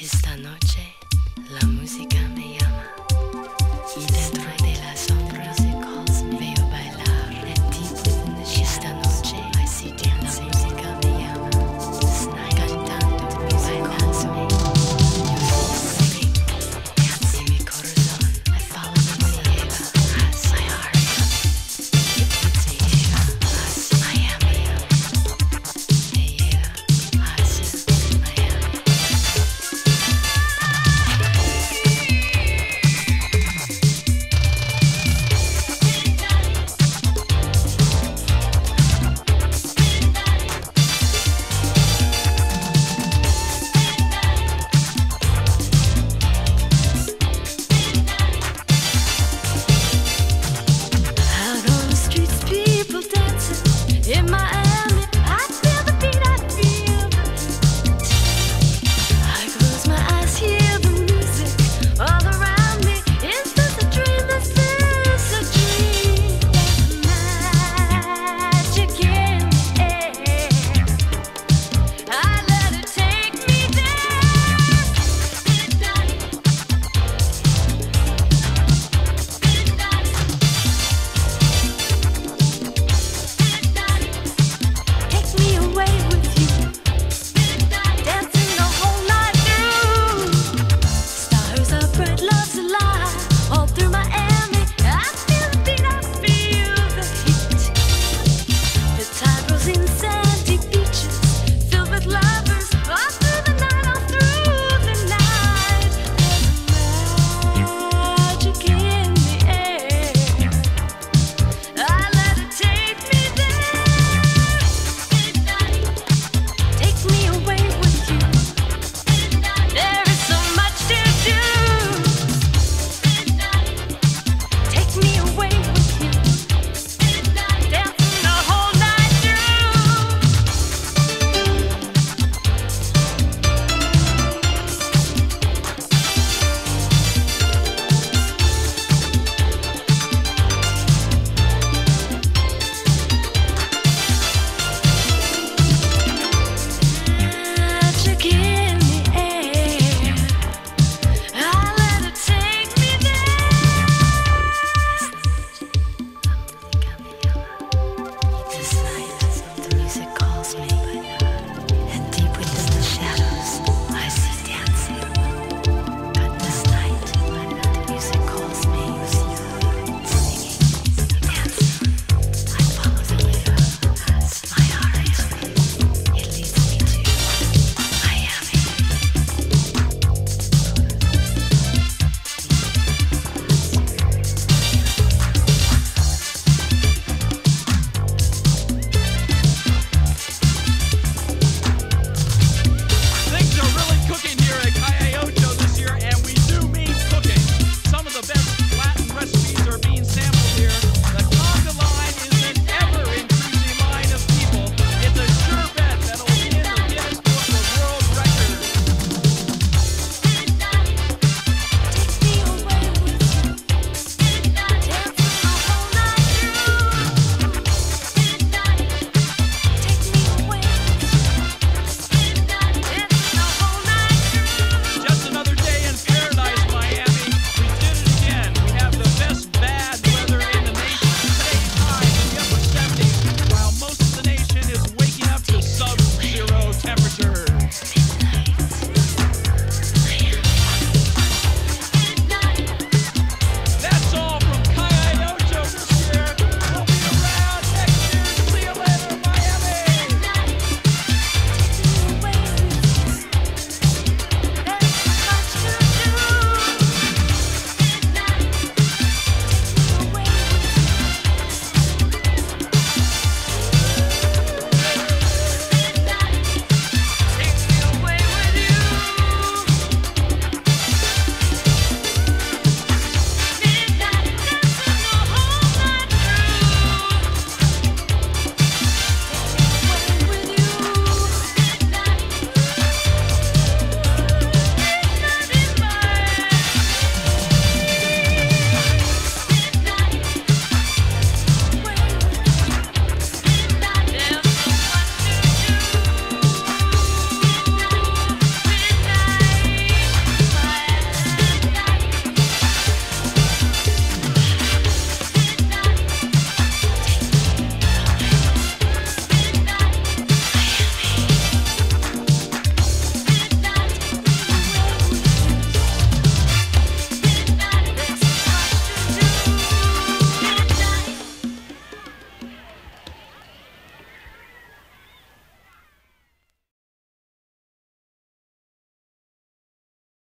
Esta noche la música me llama. Y dentro